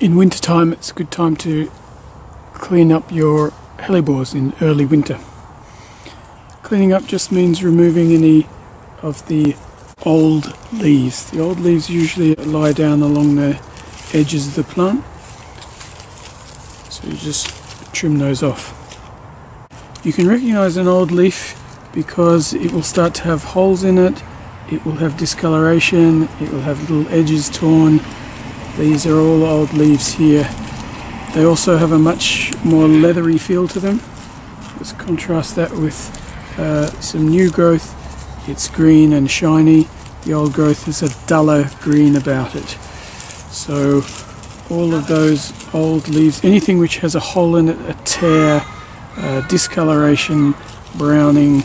In wintertime, it's a good time to clean up your hellebores in early winter. Cleaning up just means removing any of the old leaves. The old leaves usually lie down along the edges of the plant, so you just trim those off. You can recognize an old leaf because it will start to have holes in it, it will have discoloration, it will have little edges torn. These are all old leaves here. They also have a much more leathery feel to them. Let's contrast that with uh, some new growth. It's green and shiny. The old growth is a duller green about it. So all of those old leaves, anything which has a hole in it, a tear, uh, discoloration, browning,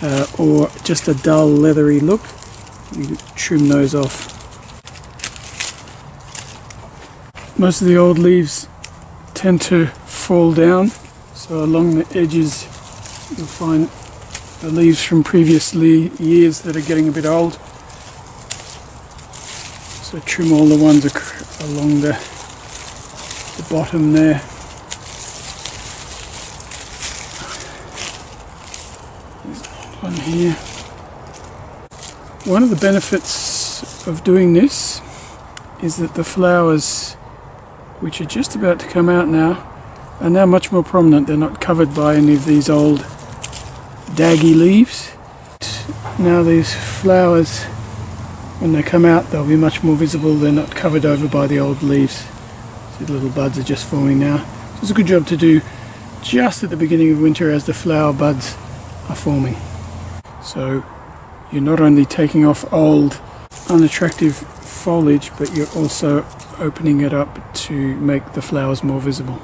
uh, or just a dull leathery look, you trim those off. Most of the old leaves tend to fall down, so along the edges you'll find the leaves from previous years that are getting a bit old. So trim all the ones along the, the bottom there. one here. One of the benefits of doing this is that the flowers, which are just about to come out now, are now much more prominent. They're not covered by any of these old daggy leaves. Now these flowers, when they come out, they'll be much more visible. They're not covered over by the old leaves. See the little buds are just forming now. So it's a good job to do just at the beginning of winter as the flower buds are forming. So you're not only taking off old unattractive foliage but you're also opening it up to make the flowers more visible.